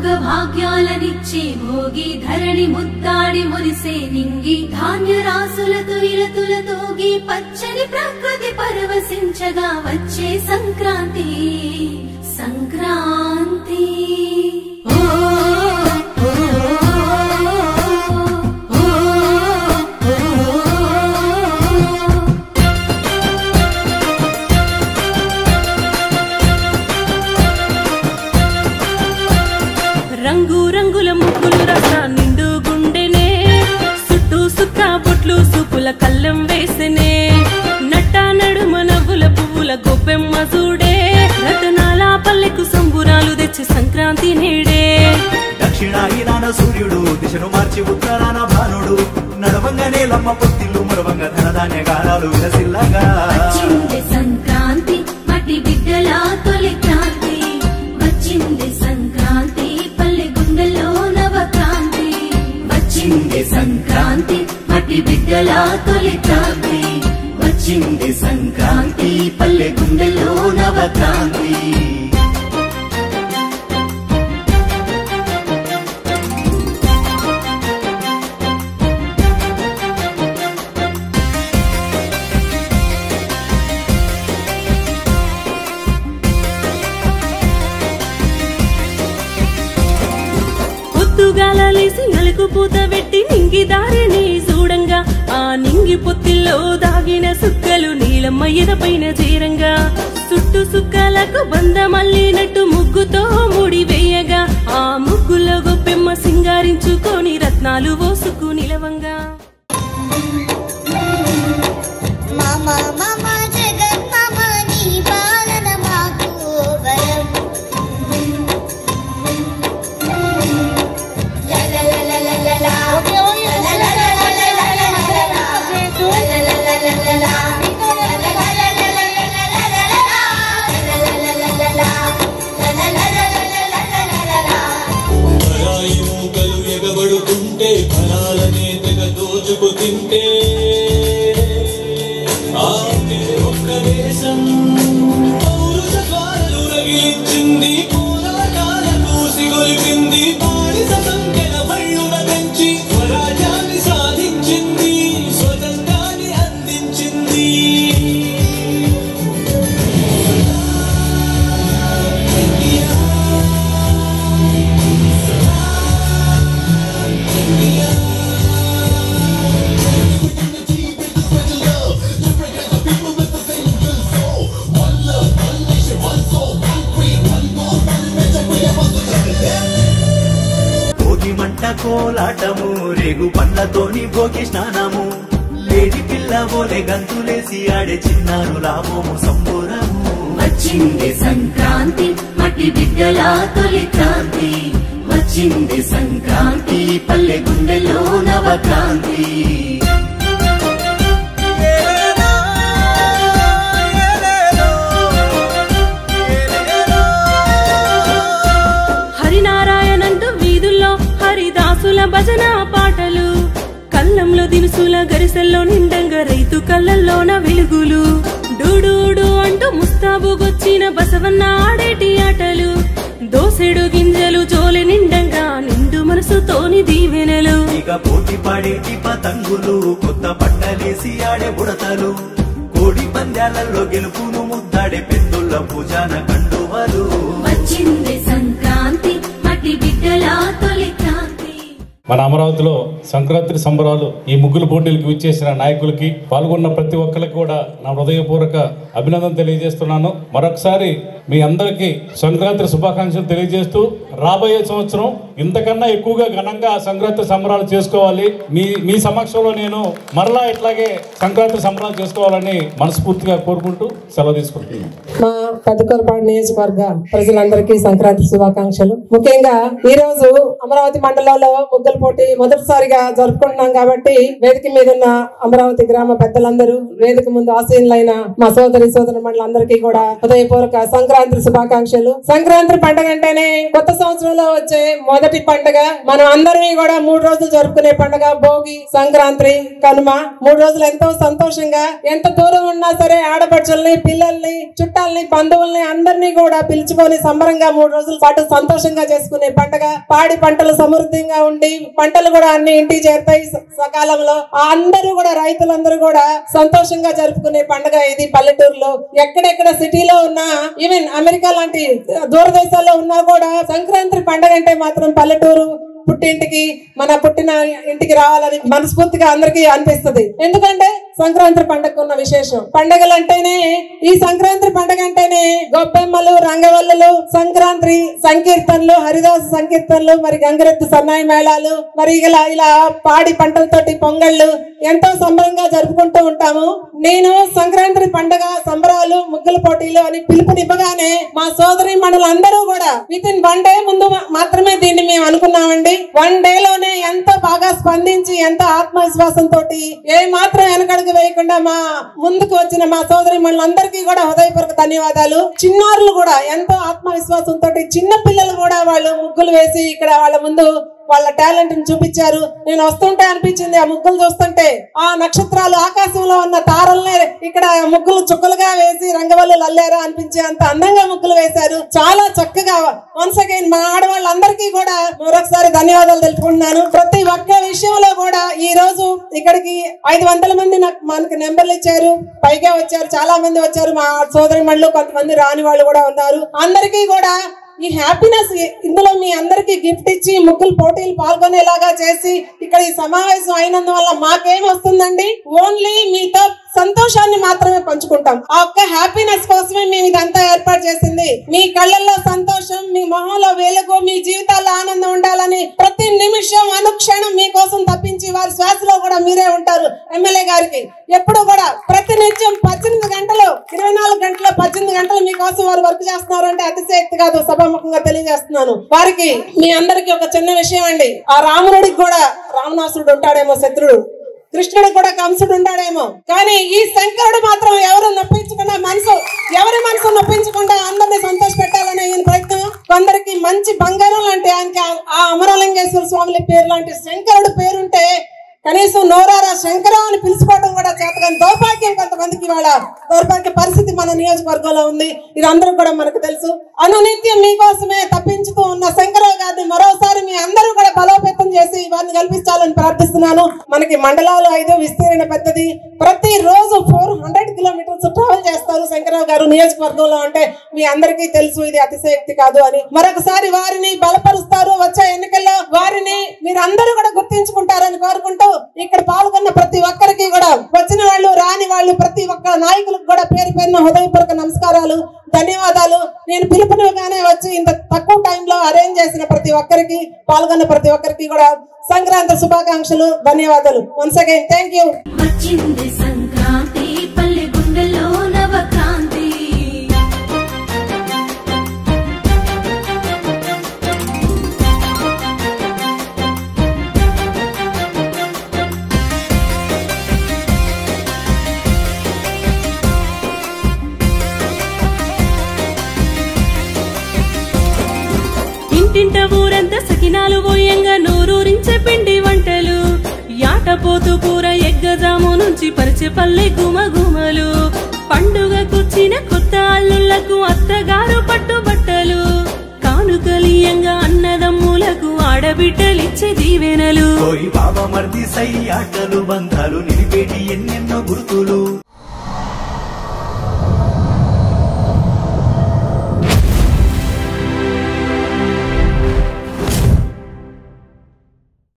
భోగ భాగ్యాలనిచ్చే భోగి ధరణి ముద్దాడి మురిసే నింగి ధాన్య రాసులతో ఇలతులతోగి పచ్చని ప్రకృతి పరవశించగా వచ్చే సంక్రాంతి సంక్రాంతి ఓ, ఓ, తెచ్చి సంక్రాంతి నేడే. దక్షిణాయినాన సూర్యుడు దిశను మార్చి ఉత్తరాన భానుడు. నడవంగానే లమ్మ పొత్తిల్లు మరవంగ ధనధాన్య గారాలు విలసిల్లగా సంక్రాంతి మట్టి బిడ్డల తొలి క్రాంతి. వచ్చింది సంక్రాంతి పల్లె గుండెల్లో నవక్రాంతి వచ్చింది సంక్రాంతి మట్టి బిడ్డల తొలి క్రాంతి. వచ్చింది సంక్రాంతి పల్లె పొద్దుగాలేసి నింగి దారిని చూడంగా ఆ నింగి పొత్తిల్లో దాగిన సుక్కలు నీలమ్మ ఎదపైన చేరంగా. చుట్టు సుక్కలకు బంధమల్లినట్టు ముగ్గుతో ముడి వేయగా ఆ ముగ్గులో గొప్పెమ్మ సింగారించుకొని రత్నాలు పోసుకు నిలవంగా. మంట కోలాటము రేగు పండ్లతోని భోగి స్నానము. లేడి పిల్ల ఓలే గంతులేసి ఆడే చిన్నారు లాభము సంబురము. వచ్చింది సంక్రాంతి మట్టి బిడ్డల తొలి క్రాంతి. వచ్చింది సంక్రాంతి పల్లె గుండెలో నవక్రాంతి. హరిదాసుల భజన పాటలు కళ్ళంలో దినుసుల గరిసెల్లో నిండంగా రైతు కళ్ళల్లోన వెలుగులు. డూడూడు అంటూ ముస్తాబుగొచ్చిన బసవన్న ఆడేటి ఆటలు దోసెడు గింజలు జోలి నిండంగా నిండు మనసుతోని దీవెనలు. ఇక పోటీ పడేటి పతంగులు కొత్త పట్టలేసి ఆడే బుడతలు. కోడి పందాలలో గెలుపును ముద్దాడే పెద్దుల పూజాన కండువలు మన అమరావతిలో సంక్రాంతి సంబరాలు ఈ ముగ్గుల పోటీలకు విచ్చేసిన నాయకులకి పాల్గొన్న ప్రతి ఒక్కరికి కూడా నా హృదయపూర్వక అభినందన తెలియజేస్తున్నాను. మరొకసారి మీ అందరికీ సంక్రాంతి శుభాకాంక్షలు తెలియజేస్తూ రాబోయే సంవత్సరం ఇంతకన్నా ఎక్కువగా ఘనంగా సంక్రాంతి సంబరాలు చేసుకోవాలి. మీ మీ సమక్షంలో నేను మరలా ఇట్లాగే సంక్రాంతి సంబరాలు చేసుకోవాలని మనస్ఫూర్తిగా కోరుకుంటూ సెలవు తీసుకుంటున్నాను. మా పెద్దకొరపాడు నియోజకవర్గ ప్రజలందరికీ సంక్రాంతి శుభాకాంక్షలు. ముఖ్యంగా ఈ రోజు అమరావతి మండలంలో ముగ్గుల పోటీ మొదటిసారిగా జరుపుకుంటున్నాం కాబట్టి వేదిక మీద ఉన్న అమరావతి గ్రామ పెద్దలందరూ వేదిక ముందు ఆసీనులైన మా సోదరి సోదరి మండలందరికీ కూడా హృదయపూర్వక సంక్రాంతి సంక్రాంతి శుభాకాంక్షలు. సంక్రాంతి పండుగ అంటేనే కొత్త సంవత్సరంలో వచ్చే మొదటి పండుగ. మనం అందరినీ కూడా మూడు రోజులు జరుపుకునే పండుగ. భోగి సంక్రాంతి కనుమ. మూడు రోజులు ఎంతో సంతోషంగా ఎంత దూరం ఉన్నా సరే ఆడపడుచుల్ని పిల్లల్ని చుట్టాలని బంధువుల్ని అందరినీ కూడా పిలుచుకొని సంబరంగా మూడు రోజుల పాటు సంతోషంగా చేసుకునే పండుగ. పాడి పంటలు సమృద్ధిగా ఉండి పంటలు కూడా అన్ని ఇంటికి చేరుతాయి. స- సకాలంలో ఆ అందరూ కూడా రైతులందరూ కూడా సంతోషంగా జరుపుకునే పండుగ ఇది పల్లెటూరులో. ఎక్కడెక్కడ సిటీలో ఉన్నా ఈవెన్ అమెరికా లాంటి దూరదేశాల్లో ఉన్నా కూడా సంక్రాంతి పండుగ అంటే మాత్రం పల్లెటూరు పుట్టింటికి మన పుట్టిన ఇంటికి రావాలని మనస్ఫూర్తిగా అందరికీ అనిపిస్తుంది. ఎందుకంటే సంక్రాంతి పండుగ ఉన్న విశేషం. పండగలు అంటేనే ఈ సంక్రాంతి పండుగ అంటేనే గొబ్బెమ్మలు రంగవల్లులు సంక్రాంతి సంకీర్తనలు హరిదాస సంకీర్తనలు మరి గంగరెద్దు సన్నాయి మేళాలు మరి ఇలా ఇలా పాడి పంటలతోటి పొంగళ్ళు ఎంతో సంబరంగా జరుపుకుంటూ ఉంటాము. నేను సంక్రాంతి పండుగ పోటీలు అని పిలుపునివ్వగానే మా సోదరి అందరూ కూడా విత్ ఇన్ వన్ డే ముందు మాత్రమే దీన్ని మేము అనుకున్నామండి. వన్ డే లోనే ఎంతో బాగా స్పందించి ఎంత ఆత్మవిశ్వాసంతో ఏ మాత్రం వెనకడుగు వేయకుండా మా ముందుకు వచ్చిన మా సోదరి అందరికీ కూడా హృదయపూర్వక ధన్యవాదాలు. చిన్నారులు కూడా ఎంతో ఆత్మవిశ్వాసంతో చిన్న పిల్లలు కూడా వాళ్ళు ముగ్గులు వేసి ఇక్కడ వాళ్ళ ముందు వాళ్ళ టాలెంట్ని చూపించారు. నేను వస్తుంటే అనిపించింది ఆ ముగ్గులు చూస్తుంటే. ఆ నక్షత్రాలు ఆకాశంలో ఉన్న తారల్నే ఇక్కడ ముగ్గులు చుక్కలుగా వేసి రంగవల్లు అల్లారా అనిపించే అంత అందంగా ముగ్గులు వేశారు. చాలా చక్కగా వన్స్ అగైన్ మా ఆడవాళ్ళందరికీ కూడా మరొకసారి ధన్యవాదాలు తెలుపుకుంటున్నాను. ప్రతి ఒక్క విషయంలో కూడా ఈ రోజు ఇక్కడికి ఐదు వందల మంది నాకు మనకి నెంబర్లు ఇచ్చారు. పైగా వచ్చారు. చాలా మంది వచ్చారు. మా సోదరి మళ్ళు కొంతమంది రాని వాళ్ళు కూడా ఉన్నారు. అందరికీ కూడా ఈ హ్యాపీనెస్ ఇందులో మీ అందరికి గిఫ్ట్ ఇచ్చి ముగ్గులు పోటీలు పాల్గొనేలాగా చేసి ఇక్కడ ఈ సమావేశం అయినందువల్ల మాకేం వస్తుందండి? ఓన్లీ మీతో సంతోషాన్ని మాత్రమే పంచుకుంటాం. ఆ ఒక్క హ్యాపీనెస్ కోసమే మేము ఇదంతా ఏర్పాటు చేసింది. మీ కళ్ళల్లో సంతోషం మీ మొహంలో వెలుగు మీ జీవితాల్లో ఆనందం ఉండాలని ప్రతి నిమిషం అనుక్షణం మీకోసం తప్పించి వారి శ్వాసలో కూడా మీరే ఉంటారు ఎమ్మెల్యే గారికి. ఎప్పుడు కూడా ప్రతి నిత్యం పద్దెనిమిది గంటలు ఇరవై నాలుగు గంటలు పద్దెనిమిది గంటలు మీకోసం వారు వర్క్ చేస్తున్నారు అంటే అతిశయక్తి కాదు సభాముఖంగా తెలియజేస్తున్నాను. వారికి మీ అందరికి ఒక చిన్న విషయం అండి. ఆ రామునుడికి కూడా రావణాసురుడు ఉంటాడేమో శత్రుడు? కృష్ణుడు కూడా కంసుడు ఉంటాడేమో? కానీ ఈ శంకరుడు మాత్రం ఎవరు నొప్పించకుండా మనసు ఎవరి మనసు నొప్పించకుండా అందరిని సంతోష పెట్టాలనే ఈయన ప్రయత్నం. కొందరికి మంచి బంగారం లాంటి ఆయనకి ఆ అమరలింగేశ్వర స్వామి పేరు లాంటి శంకరుడు పేరుంటే కనీసం నోరారా శంకర అని పిలుచుకోవడం కూడా చేతగాని దౌర్భాగ్యం కొంతమందికి ఇవాళ దౌర్భాగ్య పరిస్థితి మన నియోజకవర్గంలో ఉంది. ఇది అందరూ కూడా మనకు తెలుసు. అనునిత్యం మీకోసమే తప్పించుతూ ఉన్న శంకరరావు గారిని మరోసారి మీ అందరూ కూడా బలోపేతం చేసి వారిని కల్పించాలని ప్రార్థిస్తున్నాను. మనకి మండలాలు ఐదో విస్తీర్ణ పెద్దది. ప్రతి రోజు ఫోర్ హండ్రెడ్ చేస్తారు గారు నియోజకవర్గంలో అంటే మీ అందరికీ తెలుసు ఇది అతిశయక్తి కాదు అని. మరొకసారి వారిని బలపరుస్తారు. వచ్చే ఎన్నికల్లో వారిని మీరందరూ కూడా గుర్తించుకుంటారని కోరుకుంటూ ఇక్కడ పాల్గొన్న ప్రతి ఒక్కరికి కూడా వచ్చిన వాళ్ళు రాని వాళ్ళు ప్రతి ఒక్క నాయకులకు కూడా పేరు పేరున హృదయపూర్వక నమస్కారాలు ధన్యవాదాలు. నేను పిలుపునిగానే వచ్చి ఇంత తక్కువ టైంలో అరేంజ్ చేసిన ప్రతి ఒక్కరికి పాల్గొన్న ప్రతి ఒక్కరికి కూడా సంక్రాంతి శుభాకాంక్షలు ధన్యవాదాలు. వన్స్ అగైన్ థ్యాంక్ యూ ఇంటింట ఊరంతా సకినాలు పోయంగా నోరూరించే పిండి వంటలు. యాటపోతు కూర ఎగ్గజాము నుంచి పరిచే పల్లె గుమగుమలు. పండుగకొచ్చిన కొత్త అల్లుళ్ళకు అత్తగారు పట్టు బట్టలు. కానుకలీయంగా అన్నదమ్ములకు ఆడబిడ్డలిచ్చే దీవెనలు. బాబా మర్ది సై ఆటలు బంధాలు నిలిపేటి ఎన్నెన్నో గుర్తులు.